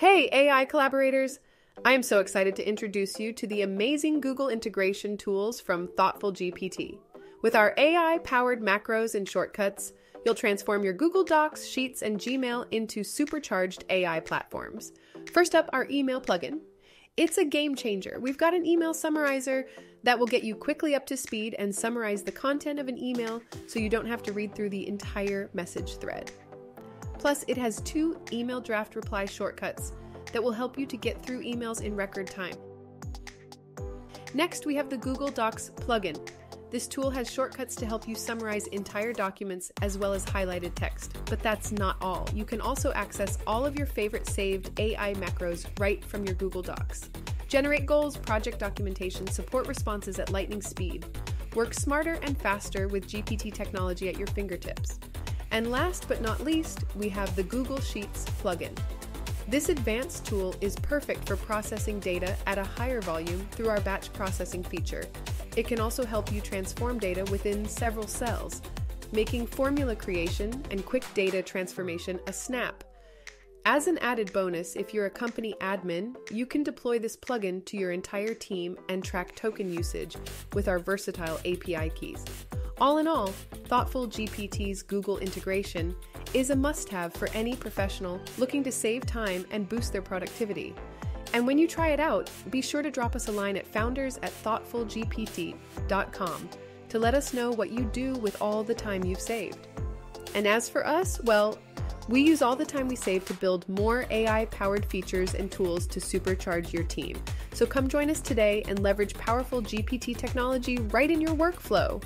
Hey, AI collaborators! I am so excited to introduce you to the amazing Google integration tools from Thoughtful GPT. With our AI powered macros and shortcuts, you'll transform your Google Docs, Sheets, and Gmail into supercharged AI platforms. First up, our email plugin. It's a game changer. We've got an email summarizer that will get you quickly up to speed and summarize the content of an email so you don't have to read through the entire message thread. Plus, it has two email draft reply shortcuts that will help you to get through emails in record time. Next, we have the Google Docs plugin. This tool has shortcuts to help you summarize entire documents as well as highlighted text. But that's not all. You can also access all of your favorite saved AI macros right from your Google Docs. Generate goals, project documentation, support responses at lightning speed. Work smarter and faster with GPT technology at your fingertips. And last but not least, we have the Google Sheets plugin. This advanced tool is perfect for processing data at a higher volume through our batch processing feature. It can also help you transform data within several cells, making formula creation and quick data transformation a snap. As an added bonus, if you're a company admin, you can deploy this plugin to your entire team and track token usage with our versatile API keys. All in all, Thoughtful GPT's Google integration is a must have for any professional looking to save time and boost their productivity. And when you try it out, be sure to drop us a line at founders at thoughtfulgpt.com to let us know what you do with all the time you've saved. And as for us, well, we use all the time we save to build more AI powered features and tools to supercharge your team. So come join us today and leverage powerful GPT technology right in your workflow.